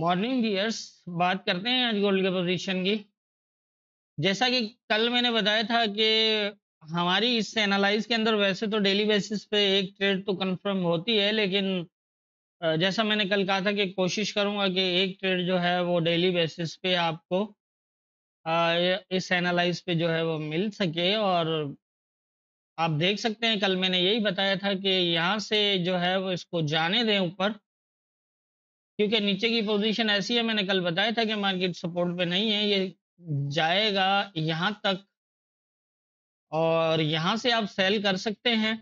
Morning dears बात करते हैं आज गोल्ड के पोजीशन की। जैसा कि कल मैंने बताया था कि हमारी इस एनालाइज के अंदर वैसे तो डेली बेसिस पे एक ट्रेड तो कंफर्म होती है, लेकिन जैसा मैंने कल कहा था कि कोशिश करूँगा कि एक ट्रेड जो है वो डेली बेसिस पे आपको इस एनालाइज पे जो है वो मिल सके। और आप देख सकते हैं, कल मैंने यही बताया था कि यहाँ से जो है वो इसको जाने दें ऊपर। क्योंकि नीचे की पोजीशन ऐसी है, मैंने कल बताया था कि मार्केट सपोर्ट पे नहीं है, ये जाएगा यहाँ तक। और यहाँ से आप सेल कर सकते हैं।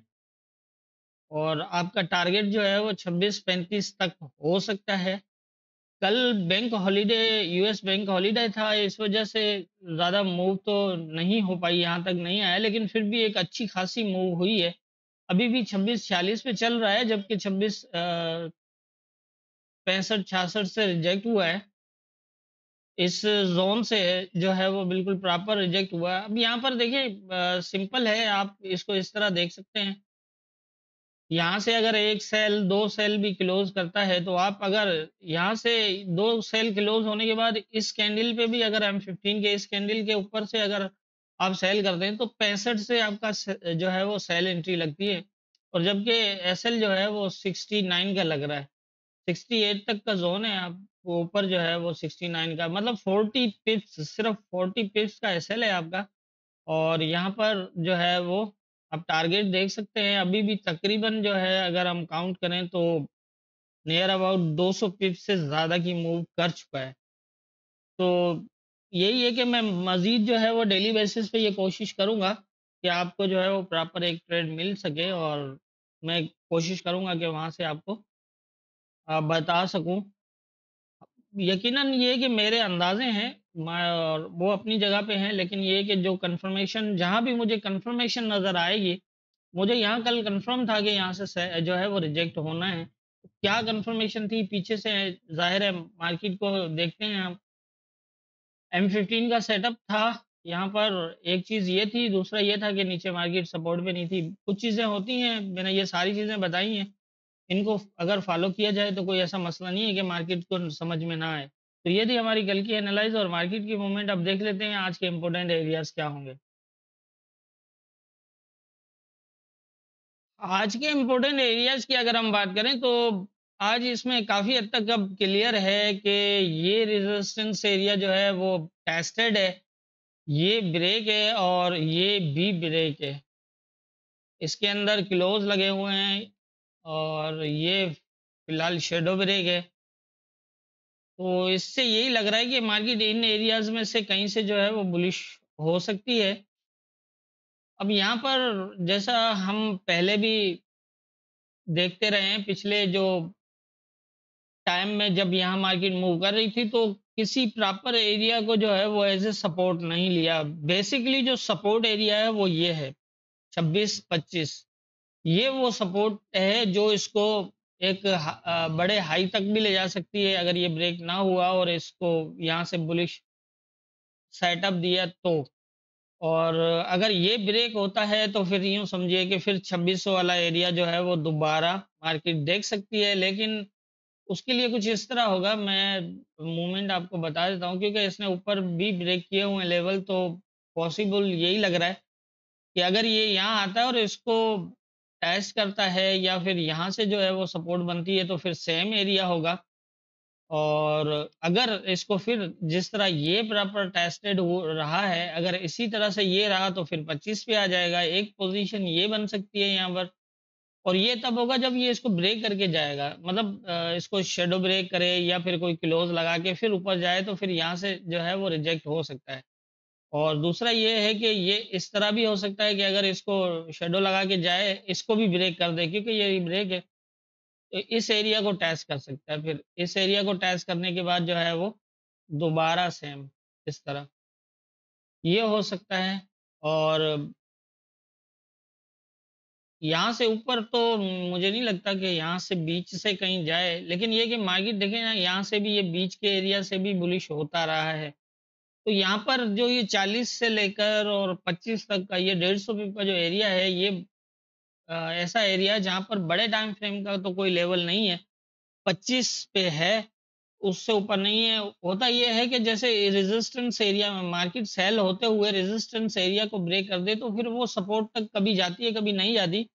और आपका टारगेट जो है वो 26-35 तक हो सकता है। कल bank holiday US bank holiday था, इस वजह से ज़्यादा मूव तो नहीं हो पाई, यहाँ तक नहीं आया, लेकिन फिर भी एक अच्छी खासी मूव हुई है। अभी भी छब्बीस छियालीस पे चल रहा है, जबकि छब्बीस पैंसठ छियासठ से रिजेक्ट हुआ है। इस जोन से जो है वो बिल्कुल प्रॉपर रिजेक्ट हुआ है। अब यहाँ पर देखिए सिंपल है, आप इसको इस तरह देख सकते हैं। यहाँ से अगर एक सेल दो सेल भी क्लोज करता है तो आप अगर यहाँ से दो सेल क्लोज होने के बाद इस कैंडल पे भी अगर एम फिफ्टीन के, इस कैंडल के ऊपर से अगर आप सेल करते हैं तो पैंसठ से आपका जो है वो सेल एंट्री लगती है। और जबकि एसएल जो है वो सिक्सटी नाइन का लग रहा है। 68 तक का जोन है, आप ऊपर जो है वो 69 का मतलब 40 पिप्स सिर्फ़ 40 पिप्स का एसएल है आपका। और यहाँ पर जो है वो आप टारगेट देख सकते हैं, अभी भी तकरीबन जो है अगर हम काउंट करें तो नियर अबाउट 200 पिप्स से ज़्यादा की मूव कर चुका है। तो यही है कि मैं मज़ीद जो है वो डेली बेसिस पे ये कोशिश करूँगा कि आपको जो है वो प्रॉपर एक ट्रेड मिल सके और मैं कोशिश करूँगा कि वहाँ से आपको बता सकूँ। यकीनन ये कि मेरे अंदाज़े हैं और वो अपनी जगह पे हैं लेकिन ये कि जो कन्फर्मेशन जहाँ भी मुझे कन्फर्मेशन नज़र आएगी, मुझे यहाँ कल कन्फर्म था कि यहाँ से जो है वो रिजेक्ट होना है। क्या कन्फर्मेशन थी पीछे से ज़ाहिर है मार्केट को देखते हैं हम। एम फिफ्टीन का सेटअप था, यहाँ पर एक चीज़ ये थी, दूसरा ये था कि नीचे मार्केट सपोर्ट पे नहीं थी। कुछ चीज़ें होती हैं, मैंने ये सारी चीज़ें बताई हैं। इनको अगर फॉलो किया जाए तो कोई ऐसा मसला नहीं है कि मार्केट को समझ में ना आए। तो ये थी हमारी कल की एनालाइज और मार्केट की मूवमेंट अब देख लेते हैं आज के इंपॉर्टेंट एरियाज़ क्या होंगे। आज के इम्पोर्टेंट एरियाज़ की अगर हम बात करें तो आज इसमें काफ़ी हद तक अब क्लियर है कि ये रेजिस्टेंस एरिया जो है वो टेस्टेड है, ये ब्रेक है और ये भी ब्रेक है। इसके अंदर क्लोज लगे हुए हैं और ये फ़िलहाल शेडो ब्रेक है तो इससे यही लग रहा है कि मार्केट इन एरियाज़ में से कहीं से जो है वो बुलिश हो सकती है। अब यहाँ पर जैसा हम पहले भी देखते रहे हैं, पिछले जो टाइम में जब यहाँ मार्केट मूव कर रही थी तो किसी प्रॉपर एरिया को जो है वो एज ए सपोर्ट नहीं लिया। बेसिकली जो सपोर्ट एरिया है वो ये है 26 25 ये वो सपोर्ट है जो इसको एक बड़े हाई तक भी ले जा सकती है। अगर ये ब्रेक ना हुआ और इसको यहाँ से बुलिश सेटअप दिया तो। और अगर ये ब्रेक होता है तो फिर यूँ समझिए कि फिर 2600 वाला एरिया जो है वो दोबारा मार्केट देख सकती है। लेकिन उसके लिए कुछ इस तरह होगा, मैं मूवमेंट आपको बता देता हूँ, क्योंकि इसने ऊपर भी ब्रेक किए हुए लेवल तो पॉसिबल यही लग रहा है कि अगर ये यहाँ आता है और इसको टेस्ट करता है या फिर यहाँ से जो है वो सपोर्ट बनती है तो फिर सेम एरिया होगा। और अगर इसको फिर जिस तरह ये प्रॉपर टेस्टेड हो रहा है, अगर इसी तरह से ये रहा तो फिर 25 पे आ जाएगा। एक पोजीशन ये बन सकती है यहाँ पर। और ये तब होगा जब ये इसको ब्रेक करके जाएगा। मतलब इसको शेडो ब्रेक करे या फिर कोई क्लोज लगा के फिर ऊपर जाए तो फिर यहाँ से जो है वो रिजेक्ट हो सकता है। और दूसरा ये है कि ये इस तरह भी हो सकता है कि अगर इसको शेडो लगा के जाए, इसको भी ब्रेक कर दे, क्योंकि ये ब्रेक है। तो इस एरिया को टेस्ट कर सकता है। फिर इस एरिया को टेस्ट करने के बाद जो है वो दोबारा सेम इस तरह। ये हो सकता है और यहाँ से ऊपर तो मुझे नहीं लगता कि यहाँ से बीच से कहीं जाए, लेकिन ये कि मार्केट देखें ना, यहाँ से भी ये बीच के एरिया से भी बुलिश होता रहा है। तो यहाँ पर जो ये 40 से लेकर और 25 तक का ये डेढ़ सौ का जो एरिया है, ये ऐसा एरिया है जहाँ पर बड़े टाइम फ्रेम का तो कोई लेवल नहीं है। 25 पे है, उससे ऊपर नहीं है। होता ये है कि जैसे रेजिस्टेंस एरिया में मार्केट सेल होते हुए रेजिस्टेंस एरिया को ब्रेक कर दे तो फिर वो सपोर्ट तक कभी जाती है, कभी नहीं जाती।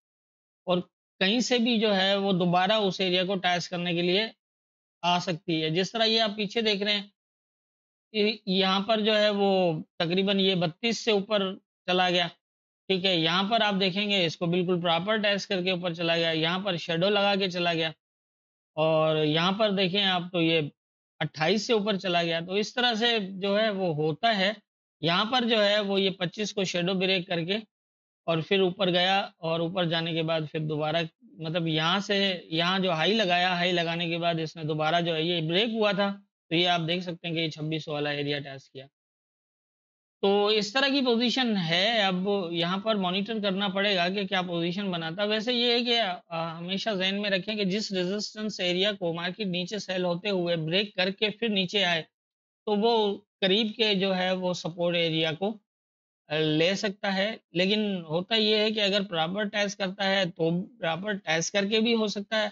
और कहीं से भी जो है, वो दोबारा उस एरिया को टैच करने के लिए आ सकती है। जिस तरह ये आप पीछे देख रहे हैं यहाँ पर जो है वो तकरीबन ये बत्तीस से ऊपर चला गया। ठीक है, यहाँ पर आप देखेंगे इसको बिल्कुल प्रॉपर टेस्ट करके ऊपर चला गया, यहाँ पर शेडो लगा के चला गया। और यहाँ पर देखें आप तो ये 28 से ऊपर चला गया। तो इस तरह से जो है वो होता है। यहाँ पर जो है वो ये 25 को शेडो ब्रेक करके और फिर ऊपर गया और ऊपर जाने के बाद फिर दोबारा मतलब यहाँ से, यहाँ जो हाई लगाया हाई लगाने के बाद इसने दोबारा जो है ये ब्रेक हुआ था। तो ये आप देख सकते हैं कि ये छब्बीस वाला एरिया टैच किया। तो इस तरह की पोजीशन है, अब यहाँ पर मॉनिटर करना पड़ेगा कि क्या पोजीशन बनाता। वैसे ये है कि हमेशा जहन में रखें कि जिस रेजिस्टेंस एरिया को मार्केट नीचे सेल होते हुए ब्रेक करके फिर नीचे आए तो वो करीब के जो है वो सपोर्ट एरिया को ले सकता है। लेकिन होता ये है कि अगर प्रॉपर टेस्ट करता है तो प्रॉपर टेस्ट करके भी हो सकता है।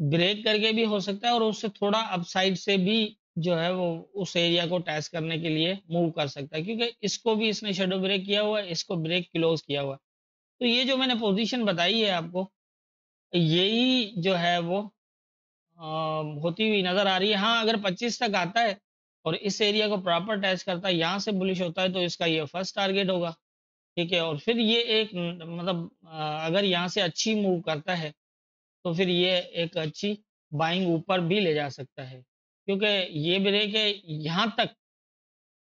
ब्रेक करके भी हो सकता है और उससे थोड़ा अपसाइड से भी जो है वो उस एरिया को टैच करने के लिए मूव कर सकता है क्योंकि इसको भी इसने शेडो ब्रेक किया हुआ है इसको ब्रेक क्लोज किया हुआ है। तो ये जो मैंने पोजीशन बताई है आपको यही जो है वो आ, होती हुई नज़र आ रही है। हाँ अगर 25 तक आता है और इस एरिया को प्रॉपर टैच करता है यहाँ से बुलिश होता है तो इसका ये फ़र्स्ट टारगेट होगा। ठीक है और फिर ये एक मतलब अगर यहाँ से अच्छी मूव करता है तो फिर ये एक अच्छी बाइंग ऊपर भी ले जा सकता है। क्योंकि ये ब्रेक है यहाँ तक,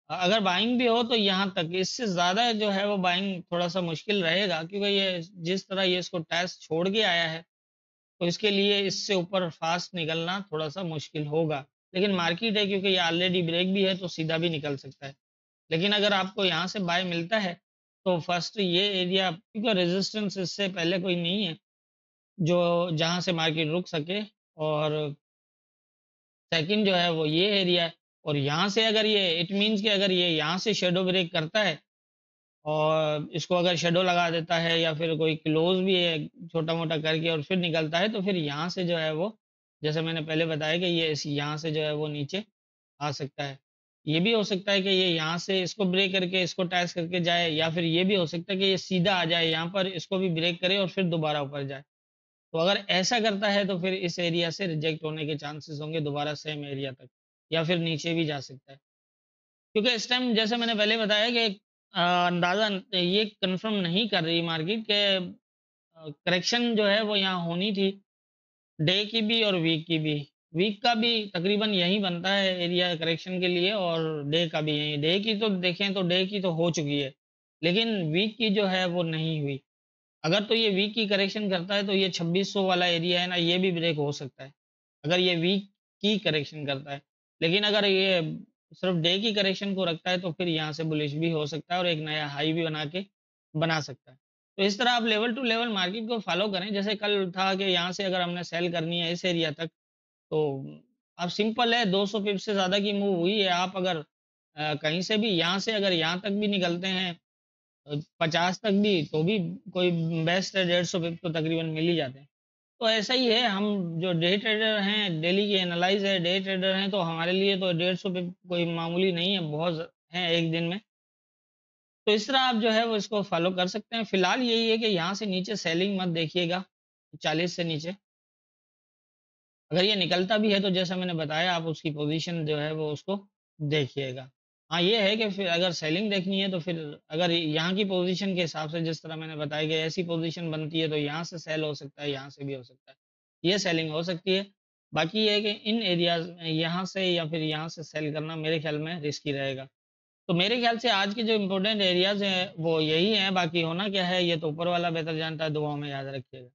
अगर बाइंग भी हो तो यहाँ तक। इससे ज़्यादा जो है वो बाइंग थोड़ा सा मुश्किल रहेगा क्योंकि ये जिस तरह ये इसको टेस्ट छोड़ के आया है तो इसके लिए इससे ऊपर फास्ट निकलना थोड़ा सा मुश्किल होगा। लेकिन मार्केट है क्योंकि ये ऑलरेडी ब्रेक भी है तो सीधा भी निकल सकता है। लेकिन अगर आपको यहाँ से बाय मिलता है तो फ़र्स्ट ये एरिया क्योंकि रेजिस्टेंस इससे पहले कोई नहीं है जो जहाँ से मार्केट रुक सके और सेकंड जो है वो ये एरिया है और यहाँ से अगर ये, इट मीन्स कि अगर ये यहाँ से शेडो ब्रेक करता है और इसको अगर शेडो लगा देता है या फिर कोई क्लोज भी है छोटा मोटा करके और फिर निकलता है तो फिर यहाँ से जो है वो, जैसे मैंने पहले बताया कि ये इस यहाँ से जो है वो नीचे आ सकता है। ये भी हो सकता है कि ये यहाँ से इसको ब्रेक करके, इसको टैच करके जाए या फिर ये भी हो सकता है कि ये सीधा आ जाए, यहाँ पर इसको भी ब्रेक करे और फिर दोबारा ऊपर जाए। तो अगर ऐसा करता है तो फिर इस एरिया से रिजेक्ट होने के चांसेस होंगे दोबारा सेम एरिया तक, या फिर नीचे भी जा सकता है। क्योंकि इस टाइम जैसे मैंने पहले बताया कि अंदाज़ा ये कंफर्म नहीं कर रही मार्केट के करेक्शन जो है वो यहाँ होनी थी। डे की भी और वीक की भी। वीक का भी तकरीबन यही बनता है एरिया करेक्शन के लिए और डे का भी यही। डे की तो देखें तो डे की तो हो चुकी है, लेकिन वीक की जो है वो नहीं हुई। अगर तो ये वीक की करेक्शन करता है तो ये 2600 वाला एरिया है ना ये भी ब्रेक हो सकता है। अगर ये वीक की करेक्शन करता है लेकिन अगर ये सिर्फ़ डे की करेक्शन को रखता है तो फिर यहाँ से बुलिश भी हो सकता है और एक नया हाई भी बना के बना सकता है। तो इस तरह आप लेवल टू लेवल मार्केट को फॉलो करें। जैसे कल था कि यहाँ से अगर हमने सेल करनी है इस एरिया तक तो अब सिंपल है 200 पिप से ज़्यादा की मूव हुई है। आप अगर आ, कहीं से भी यहाँ से अगर यहाँ तक भी निकलते हैं पचास तक भी तो भी कोई बेस्ट है, डेढ़ सौ पिप तो तकरीबन मिल ही जाते हैं। तो ऐसा ही है, हम जो डे ट्रेडर हैं डेली के एनालाइज है डे ट्रेडर हैं तो हमारे लिए तो डेढ़ सौ पिप कोई मामूली नहीं है, बहुत है एक दिन में। तो इस तरह आप जो है, वो इसको फॉलो कर सकते हैं। फ़िलहाल यही है कि यहाँ से नीचे सेलिंग मत देखिएगा, चालीस से नीचे। अगर ये निकलता भी है तो जैसा मैंने बताया, आप उसकी पोजीशन जो है, वो उसको देखिएगा। हाँ ये है कि फिर अगर सेलिंग देखनी है तो फिर अगर यहाँ की पोजीशन के हिसाब से जिस तरह मैंने बताया कि ऐसी पोजीशन बनती है तो यहाँ से सेल हो सकता है, यहाँ से भी हो सकता है। ये सेलिंग हो सकती है। बाकी ये है कि इन एरियाज़ में यहाँ से या फिर यहाँ से सेल करना मेरे ख्याल में रिस्की रहेगा। तो मेरे ख्याल से आज के जो इम्पोर्टेंट एरियाज़ हैं, वो यही हैं। बाकी होना क्या है, ये तो ऊपर वाला बेहतर जानता है, दुआओं में याद रखिएगा।